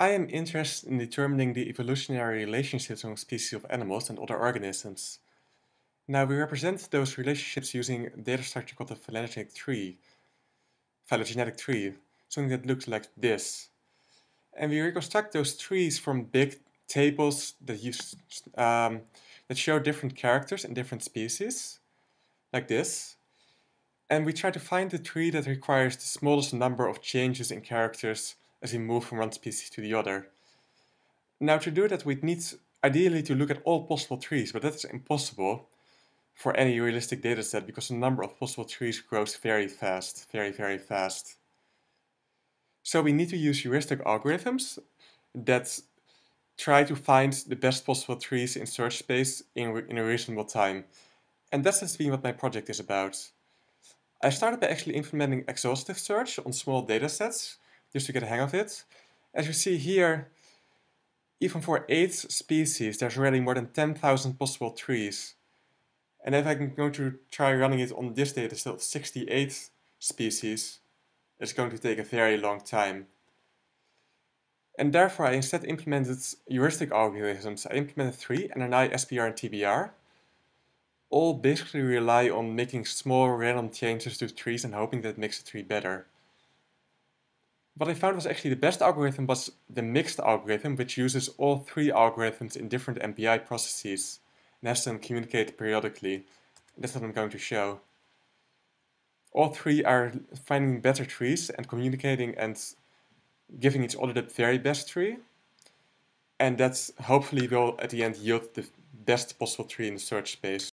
I am interested in determining the evolutionary relationships among species of animals and other organisms. Now we represent those relationships using a data structure called the phylogenetic tree, phylogenetic tree, something that looks like this. And we reconstruct those trees from big tables that use um, that show different characters in different species, like this. And we try to find the tree that requires the smallest number of changes in characters as we move from one species to the other. Now to do that we'd need ideally to look at all possible trees, but that is impossible for any realistic dataset because the number of possible trees grows very fast, very, very fast. So we need to use heuristic algorithms that try to find the best possible trees in search space in, in a reasonable time. And that's just been what my project is about. I started by actually implementing exhaustive search on small datasets, just to get a hang of it. As you see here, even for 8 species, there's already more than 10,000 possible trees. And if I'm going to try running it on this dataset of 68 species, it's going to take a very long time. And therefore I instead implemented heuristic algorithms. I implemented three, NNI, SPR, and TBR. All basically rely on making small random changes to trees and hoping that makes the tree better. What I found was actually the best algorithm was the mixed algorithm, which uses all three algorithms in different MPI processes and has them communicate periodically. That's what I'm going to show. All three are finding better trees and communicating and giving each other the very best tree. And that hopefully will at the end yield the best possible tree in the search space.